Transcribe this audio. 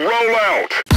Roll out!